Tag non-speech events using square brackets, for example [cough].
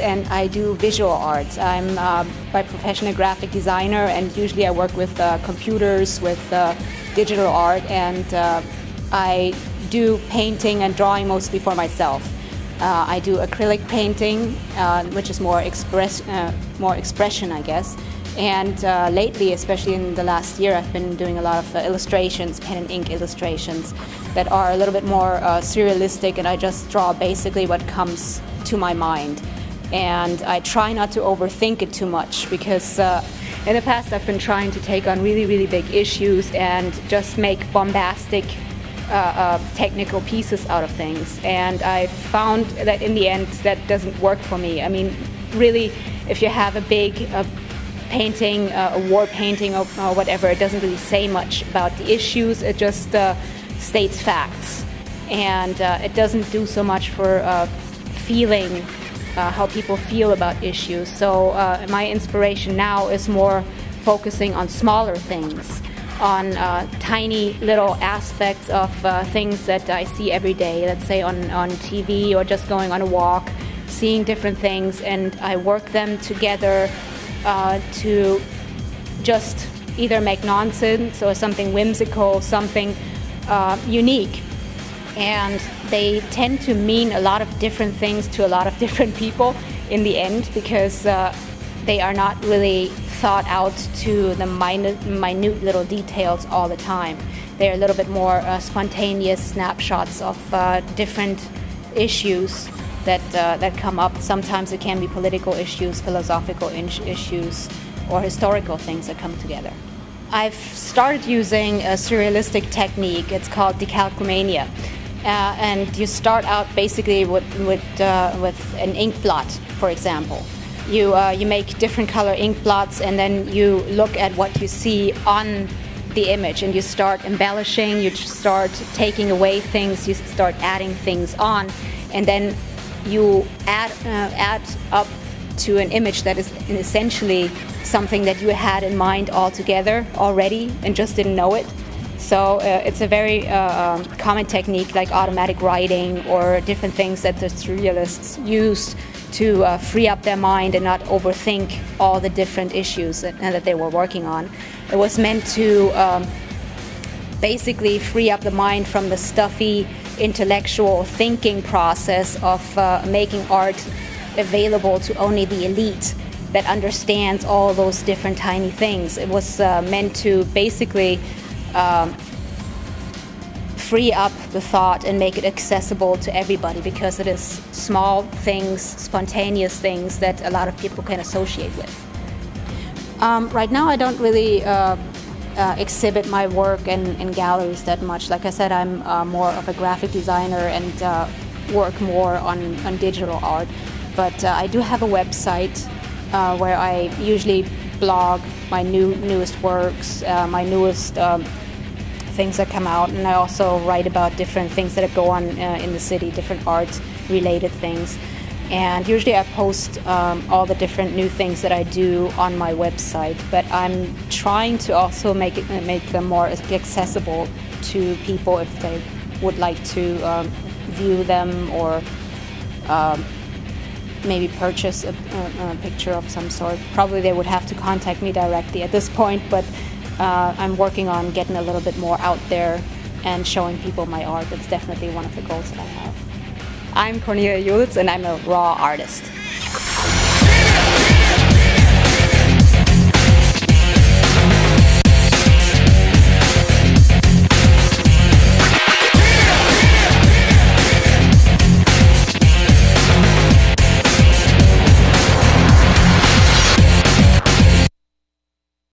I do visual arts. I'm uh, by profession a graphic designer, and usually I work with uh, computers, with uh, digital art, and uh, I do painting and drawing mostly for myself. Uh, I do acrylic painting, uh, which is more express, more expression, I guess. And lately, especially in the last year, I've been doing a lot of illustrations, pen and ink illustrations, that are a little bit more surrealistic, and I just draw basically what comes to my mind. And I try not to overthink it too much because uh, in the past I've been trying to take on really, really big issues and just make bombastic uh, uh, technical pieces out of things. And I found that in the end that doesn't work for me. I mean, really, if you have a big painting, uh, a war painting or, or, whatever, it doesn't really say much about the issues, it just uh, states facts. And uh, it doesn't do so much for uh, feeling uh, how people feel about issues. So uh, my inspiration now is more focusing on smaller things, on tiny little aspects of things that I see every day, let's say on, on TV or just going on a walk, seeing different things, and I work them together uh, to just either make nonsense or something whimsical, something uh, unique. And they tend to mean a lot of different things to a lot of [laughs] different people in the end because uh, they are not really thought out to the minute, minute little details all the time. They're a little bit more uh, spontaneous snapshots of uh, different issues that, uh, that come up. Sometimes it can be political issues, philosophical issues, or historical things that come together. I've started using a surrealistic technique. It's called decalcomania. Uh, and you start out basically with, with, uh, with an ink blot, for example. You, uh, you make different color ink blots and then you look at what you see on the image and you start embellishing, you start taking away things, you start adding things on, and then you add, uh, add up to an image that is essentially something that you had in mind altogether already and just didn't know it. So uh, it's a very uh, um, common technique like automatic writing or different things that the surrealists used to uh, free up their mind and not overthink all the different issues that, that they were working on. It was meant to um, basically free up the mind from the stuffy intellectual thinking process of uh, making art available to only the elite that understands all those different tiny things. It was uh, meant to basically um, free up the thought and make it accessible to everybody because it is small things, spontaneous things that a lot of people can associate with. Um, right now, I don't really uh, uh, exhibit my work in, in, galleries that much. Like I said, I'm uh, more of a graphic designer and uh, work more on, on digital art. But uh, I do have a website uh, where I usually blog my new newest works, my newest um, things that come out, and I also write about different things that go on in the city, different art related things and usually I post um, all the different new things that I do on my website. But I'm trying to also make it make them more accessible to people if they would like to um, view them or um, maybe purchase a, a, a, picture of some sort. Probably they would have to contact me directly at this point, but uh, I'm working on getting a little bit more out there and showing people my art. That's definitely one of the goals that I have. I'm Cornelia Jolitz and I'm a raw artist.